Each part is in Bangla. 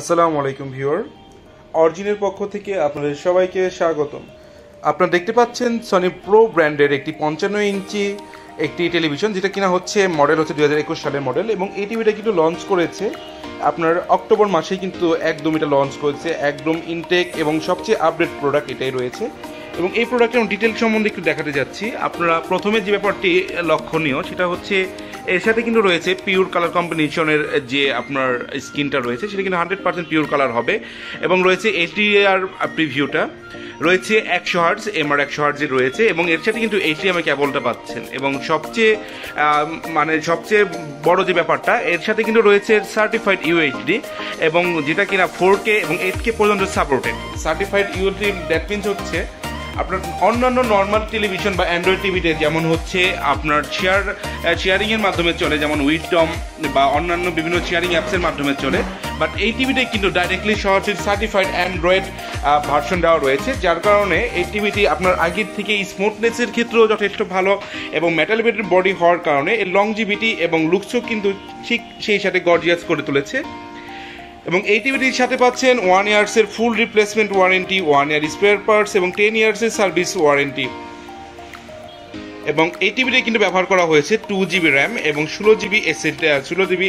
আসসালামু আলাইকুম, ভিউয়ার। অরিজিনের পক্ষ থেকে আপনাদের সবাইকে স্বাগতম। আপনারা দেখতে পাচ্ছেন সনি প্রো ব্র্যান্ডের একটি পঞ্চান্ন ইঞ্চি একটি টেলিভিশন যেটা কিনা হচ্ছে মডেল হচ্ছে দু হাজার একুশ সালের মডেল এবং এই টিভিটা কিন্তু লঞ্চ করেছে আপনার অক্টোবর মাসেই কিন্তু একদম এটা লঞ্চ করেছে, একদম ইনটেক এবং সবচেয়ে আপডেট প্রোডাক্ট এটাই রয়েছে। এবং এই প্রোডাক্টের ডিটেল সম্বন্ধে একটু দেখাতে যাচ্ছি। আপনারা প্রথমে যে ব্যাপারটি লক্ষণীয়, সেটা হচ্ছে এর সাথে কিন্তু রয়েছে পিওর কালার কম্বিনেশনের যে আপনার স্কিনটা রয়েছে, সেটা কিন্তু হান্ড্রেড পার্সেন্ট পিওর কালার হবে। এবং রয়েছে এইচডিআর প্রিভিউটা রয়েছে একশো হার্টস এমআর একশো হার্টসের রয়েছে, এবং এর সাথে কিন্তু এইচডিএমআই ক্যাবলটা পাচ্ছেন। এবং সবচেয়ে মানে সবচেয়ে বড় যে ব্যাপারটা, এর সাথে কিন্তু রয়েছে সার্টিফাইড ইউএইচডি এবং যেটা কিনা ফোর কে এবং এইট কে পর্যন্ত supported certified UHD that means হচ্ছে আপনার অন্যান্য নর্মাল টেলিভিশন বা অ্যান্ড্রয়েড টিভিতে যেমন হচ্ছে আপনার শেয়ারিং এর মাধ্যমে চলে, যেমন উইডটম বা অন্যান্য বিভিন্ন শেয়ারিং অ্যাপসের মাধ্যমে চলে। বাট এই টিভিতে কিন্তু ডাইরেক্টলি সরাসরি সার্টিফাইড অ্যান্ড্রয়েড ভার্সন দেওয়া রয়েছে, যার কারণে এই টিভিটি আপনার আগের থেকে স্মুথনেসের ক্ষেত্রেও যথেষ্ট ভালো এবং মেটাল বডি হওয়ার কারণে এর লংজিভিটি এবং লুকসও কিন্তু ঠিক সেই সাথে গর্জিয়াস করে তুলেছে। এবং এই টিভিটির সাথে পাচ্ছেন one ইয়ার্সের full replacement warranty one year spare parts এবং টেন ইয়ার্সের সার্ভিস ওয়ারেন্টি এবং এই টিভিতে কিন্তু ব্যবহার করা হয়েছে টু জিবি র্যাম এবং ষোলো জিবি ষোলো জিবি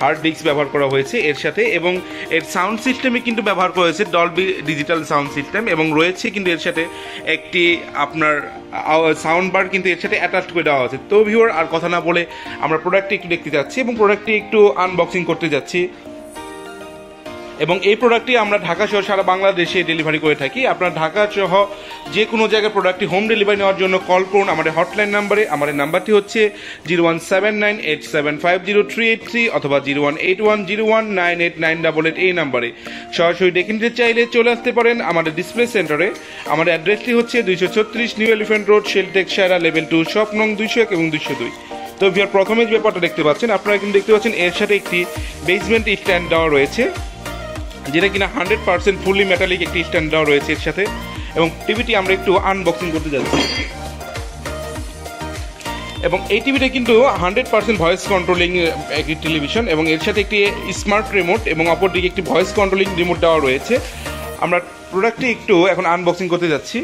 হার্ড ডিস্ক ব্যবহার করা হয়েছে এর সাথে এবং এর সাউন্ড সিস্টেমে কিন্তু ব্যবহার করা হয়েছে ডলবি ডিজিটাল সাউন্ড সিস্টেম এবং রয়েছে কিন্তু এর সাথে একটি আপনার সাউন্ড বার কিন্তু এর সাথে অ্যাটাচ করে দেওয়া আছে। তো ভিউয়ার আর কথা না বলে আমরা প্রোডাক্টটি একটু দেখতে যাচ্ছি এবং প্রোডাক্টটি একটু আনবক্সিং করতে যাচ্ছি। এবং এই প্রোডাক্টটি আমরা ঢাকা সহ সারা বাংলাদেশে ডেলিভারি করে থাকি। আপনার ঢাকা সহ যে কোনো জায়গায় প্রোডাক্টটি হোম ডেলিভারি নেওয়ার জন্য কল করুন আমাদের হটলাইন নাম্বারে আমাদের নাম্বারটি হচ্ছে zero one seven nine eight seven five zero three eight three অথবা zero one eight one zero one nine eight nine double eight এই নাম্বারে সরাসরি ডেকে নিতে চাইলে চলে আসতে পারেন আমাদের ডিসপ্লে সেন্টারে আমাদের অ্যাড্রেসটি হচ্ছে দুইশো ছত্রিশ new elephant road Sheltech Saira level two shop নং দুইশো এক এবং দুইশো দুই। তো ভিয়ার প্রথমে যে ব্যাপারটা দেখতে পাচ্ছেন, আপনারা কিন্তু দেখতে পাচ্ছেন এর সাথে একটি বেসমেন্ট স্ট্যান্ড দেওয়া রয়েছে। যেটা কিনা হান্ড্রেড পার্সেন্ট ফুললি মেটালিক একটি স্ট্যান্ড দেওয়া রয়েছে এর সাথে। এবং টিভিটি আমরা একটু আনবক্সিং করতে যাচ্ছি। এবং এই টিভিটা কিন্তু হান্ড্রেড পার্সেন্ট ভয়েস কন্ট্রোলিং একটি টেলিভিশন এবং এর সাথে একটি স্মার্ট রিমোট এবং অপরদিকে একটি ভয়েস কন্ট্রোলিং রিমোট দেওয়া রয়েছে। আমরা প্রোডাক্টটি একটু এখন আনবক্সিং করতে যাচ্ছি।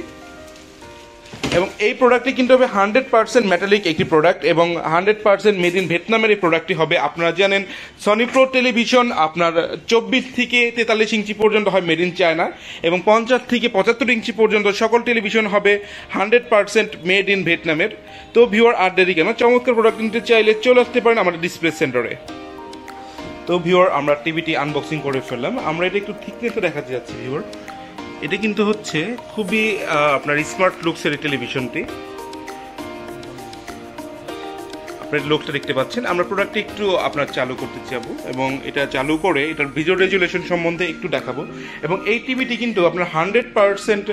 এবং এই প্রোডাক্টটি কিন্তু হবে হান্ড্রেড পার্সেন্ট মেটালিক একটি প্রোডাক্ট এবং হান্ড্রেড পার্সেন্ট মেড ইন ভিয়েতনামের এই প্রোডাক্টটি হবে, আপনারা জানেন সনি প্রো টেলিভিশন আপনার চব্বিশ থেকে তেতাল্লিশ ইঞ্চি পর্যন্ত হয় মেড ইন চায়না এবং পঞ্চাশ থেকে পঁচাত্তর ইঞ্চি পর্যন্ত সকল টেলিভিশন হবে হান্ড্রেড পার্সেন্ট মেড ইন ভিয়েতনামের তো ভিওর আর দেরি কেন? চমৎকার প্রোডাক্ট নিতে চাইলে চলে আসতে পারেন আমাদের ডিসপ্লে সেন্টারে তো ভিওর আমরা টিভিটি আনবক্সিং করে ফেললাম। আমরা এটা একটু থিকনেসে দেখাতে যাচ্ছি ভিওর এটা কিন্তু হচ্ছে খুবই আপনার স্মার্ট লুকসের এই টেলিভিশনটি আপনার লোকটা দেখতে পাচ্ছেন। আমরা প্রোডাক্টটি একটু আপনার চালু করতে যাব এবং এটা চালু করে এটার ভিজুয়াল রেজুলেশন সম্বন্ধে একটু দেখাবো। এবং এই টিভিটি কিন্তু আপনার hundred percent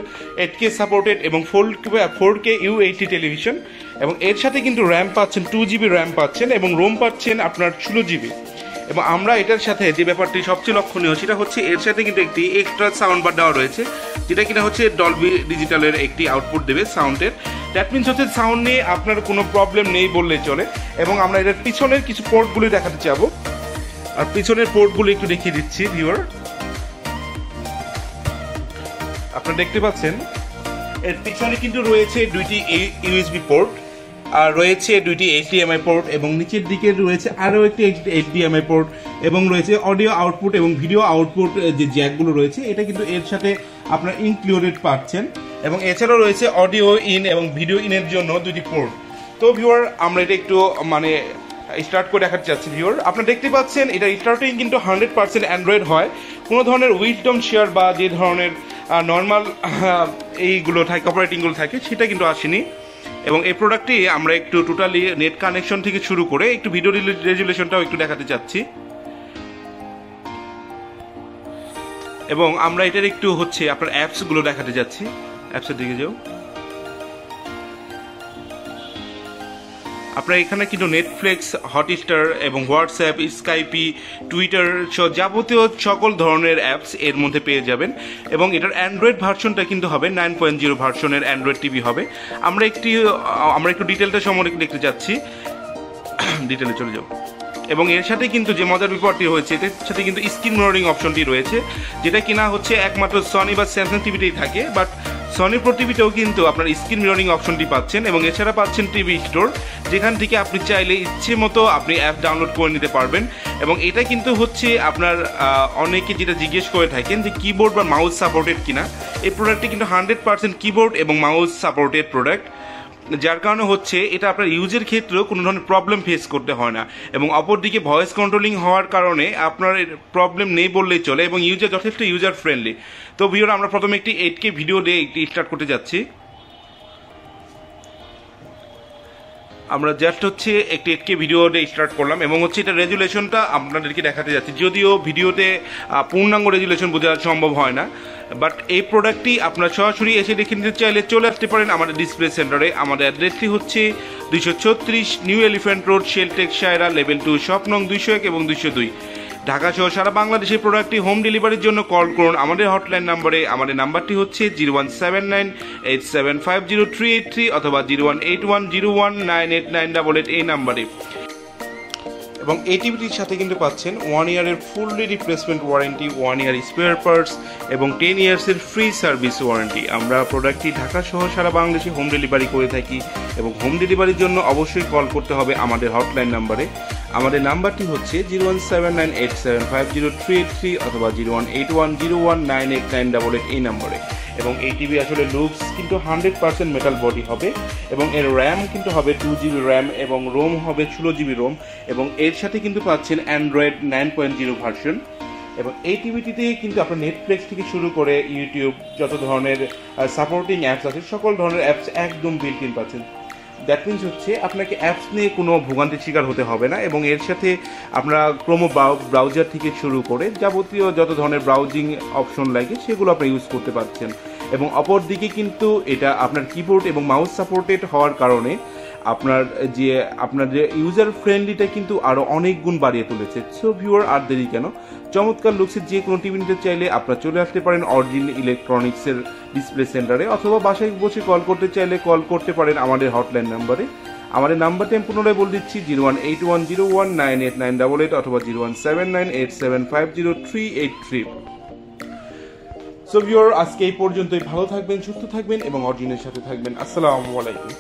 eight K supported এবং four four K U HD television এবং এর সাথে কিন্তু র্যাম পাচ্ছেন টু জিবি র্যাম পাচ্ছেন এবং রোম পাচ্ছেন আপনার ষোলো জিবি এবং আমরা এটার সাথে যে ব্যাপারটি সবচেয়ে লক্ষণীয়, সেটা হচ্ছে এর সাথে কিন্তু একটি এক্সট্রা সাউন্ড বার দেওয়া রয়েছে, যেটা কিনা হচ্ছে ডলবি ডিজিটালের একটি আউটপুট দেবে সাউন্ডের দ্যাট মিনস হচ্ছে সাউন্ড নিয়ে আপনার কোনো প্রবলেম নেই বললেই চলে। এবং আমরা এটার পিছনের কিছু পোর্টগুলি দেখাতে চাবো। আর পিছনের পোর্টগুলি একটু দেখিয়ে দিচ্ছি ভিওর আপনারা দেখতে পাচ্ছেন, এর পিছনে কিন্তু রয়েছে দুইটি ইউএসবি পোর্ট আর রয়েছে দুইটি এইচডিএমআই পোর্ট এবং নিচের দিকে রয়েছে আরও একটি এইচডিএমআই পোর্ট এবং রয়েছে অডিও আউটপুট এবং ভিডিও আউটপুট যে জ্যাকগুলো রয়েছে, এটা কিন্তু এর সাথে আপনার ইনক্লুডেড পাচ্ছেন। এবং এছাড়াও রয়েছে অডিও ইন এবং ভিডিও ইনের জন্য দুটি পোর্ট তো ভিউয়ার আমরা এটা একটু মানে স্টার্ট করে দেখাতে চাচ্ছি ভিউর আপনারা দেখতে পাচ্ছেন, এটা স্টার্টিং কিন্তু হান্ড্রেড পার্সেন্ট অ্যান্ড্রয়েড হয়। কোনো ধরনের উইলডম শেয়ার বা যে ধরনের নর্মাল এইগুলো থাকে অপারেটিংগুলো থাকে, সেটা কিন্তু আসেনি। এবং এই প্রোডাক্টটি আমরা একটু টোটালি নেট কানেকশন থেকে শুরু করে একটু ভিডিও রেজুলেশনটাও একটু দেখাতে চাচ্ছি। এবং আমরা এটার একটু হচ্ছে আপনার অ্যাপসগুলো দেখাতে যাচ্ছি অ্যাপসের দিকে যাও। আপনারা এখানে কিন্তু নেটফ্লিক্স হটস্টার এবং হোয়াটসঅ্যাপ স্কাইপি টুইটার সহ যাবতীয় সকল ধরনের অ্যাপস এর মধ্যে পেয়ে যাবেন এবং এটার অ্যান্ড্রয়েড ভার্সনটা কিন্তু হবে নাইন পয়েন্ট জিরো ভার্সনের অ্যান্ড্রয়েড টিভি হবে। আমরা একটি, আমরা একটু ডিটেলটা সম্বন্ধে দেখতে যাচ্ছি। ডিটেলে চলে যাও। এবং এর সাথে কিন্তু যে মজার ব্যাপারটি হয়েছে, এটার সাথে কিন্তু স্ক্রিন মিররিং অপশনটি রয়েছে, যেটা কিনা হচ্ছে একমাত্র সনি বা স্যামসাং টিভিতেই থাকে বাট সনি প্রো টিভিতেও কিন্তু আপনার স্ক্রিন মিররিং অপশনটি পাচ্ছেন এবং এছাড়া পাচ্ছেন টিভি স্টোর যেখান থেকে আপনি চাইলে ইচ্ছে মতো আপনি অ্যাপ ডাউনলোড করে নিতে পারবেন। এবং এটা কিন্তু হচ্ছে আপনার অনেকে যেটা জিজ্ঞেস করে থাকেন যে কিবোর্ড বা মাউস সাপোর্টেড কিনা। এই প্রোডাক্টটি কিন্তু হান্ড্রেড পার্সেন্ট কিবোর্ড এবং মাউস সাপোর্টেড প্রোডাক্ট যার কারণে হচ্ছে এটা আপনার ইউজের ক্ষেত্রেও কোনো ধরনের প্রবলেম ফেস করতে হয় না। এবং অপরদিকে ভয়েস কন্ট্রোলিং হওয়ার কারণে আপনার প্রবলেম নেই বললেই চলে এবং ইউজার যথেষ্ট ইউজার ফ্রেন্ডলি তো ভিডিওর আমরা প্রথমে একটি এইট কে ভিডিও দিয়ে স্টার্ট করতে যাচ্ছি। আমরা জাস্ট হচ্ছে একটি এইটকে ভিডিওতে স্টার্ট করলাম এবং হচ্ছে এটা রেজুলেশনটা আপনাদেরকে দেখাতে যাচ্ছি। যদিও ভিডিওতে পূর্ণাঙ্গ রেজুলেশন বোঝা সম্ভব হয় না। বাট এই প্রোডাক্টটি আপনারা সরাসরি এসে দেখে নিতে চাইলে চলে আসতে পারেন আমাদের ডিসপ্লে সেন্টারে আমাদের অ্যাড্রেসটি হচ্ছে দুইশো ছত্রিশ new elephant road Sheltech Saira level two shop নং দুইশো এক এবং দুইশো দুই। ঢাকা সহ সারা বাংলাদেশে প্রোডাক্টটি হোম ডেলিভারির জন্য কল করুন আমাদের হটলাইন নাম্বারে আমাদের নাম্বারটি হচ্ছে zero one seven nine eight seven five zero three eight three অথবা zero one eight one zero one nine eight nine double eight এই নাম্বারে এবং এই টিভিটির সাথে কিন্তু পাচ্ছেন ওয়ান ইয়ারের fully replacement warranty one year spare parts এবং টেন ইয়ার্সের ফ্রি সার্ভিস ওয়ারেন্টি আমরা প্রোডাক্টটি ঢাকা সহ সারা বাংলাদেশে হোম ডেলিভারি করে থাকি এবং হোম ডেলিভারির জন্য অবশ্যই কল করতে হবে আমাদের হটলাইন নাম্বারে আমাদের নাম্বারটি হচ্ছে zero one seven nine eight seven five zero three eight three অথবা zero one eight one zero one nine eight nine double eight এই নম্বরে। এবং এই টিভি আসলে লুকস কিন্তু হান্ড্রেড পার্সেন্ট মেটাল বডি হবে এবং এর র্যাম কিন্তু হবে টু জিবি র্যাম এবং রোম হবে ষোলো জিবি রোম এবং এর সাথে কিন্তু পাচ্ছেন Android nine point zero version. এবং এই টিভিটিতে কিন্তু আপনার নেটফ্লিক্স থেকে শুরু করে ইউটিউব যত ধরনের সাপোর্টিং অ্যাপস আছে, সকল ধরনের অ্যাপস একদম বিল্ট ইন পাচ্ছেন। দ্যাট মিনস হচ্ছে আপনাকে অ্যাপস নিয়ে কোনো ভোগান্তির শিকার হতে হবে না এবং এর সাথে আপনারা ক্রোমো ব্রাউজার থেকে শুরু করে যাবতীয় যত ধরনের ব্রাউজিং অপশন লাগে সেগুলো আপনি ইউজ করতে পারছেন। এবং অপর দিকে কিন্তু এটা আপনার কিবোর্ড এবং মাউস সাপোর্টেড হওয়ার কারণে আপনার যে আপনার যে ইউজার ফ্রেন্ডলিটা কিন্তু আরও অনেক গুণ বাড়িয়ে তুলেছে। সো ভিউয়ার আর দেরি কেন? চমৎকার লুকসের যে কোনো টিভি নিতে চাইলে আপনারা চলে আসতে পারেন অরিজিন ইলেকট্রনিক্সের ডিসপ্লে সেন্টারে অথবা বাসায় বসে কল করতে চাইলে কল করতে পারেন আমাদের হটলাইন নাম্বারে আমাদের নাম্বারটি আমি পুনরায় বলে দিচ্ছি zero one eight one zero one nine eight nine double eight অথবা zero one seven nine eight seven five zero three eight three so viewer আজকে এই পর্যন্তই। ভালো থাকবেন, সুস্থ থাকবেন এবং অরিজিনের সাথে থাকবেন। আসসালামু আলাইকুম।